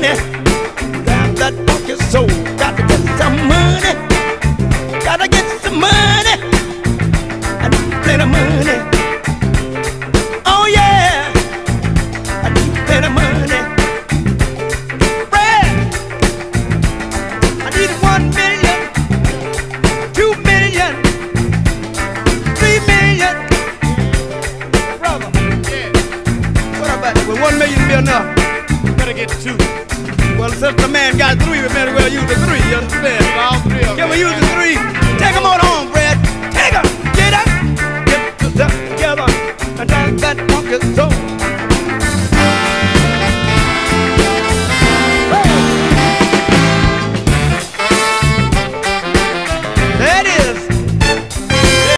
money. Got that funky soul. Got to get some money. Gotta get some money. I need plenty of money. Oh yeah. I need plenty of money. Fred, I need one million, two million, three million. Brother, Yeah. what about? Will one million be enough? better get two. Well, since the man got three, we better well use the three, you understand? All three Can we use the three? Take them on home, Brad. Take them. Get up. Get together. And turn that funk is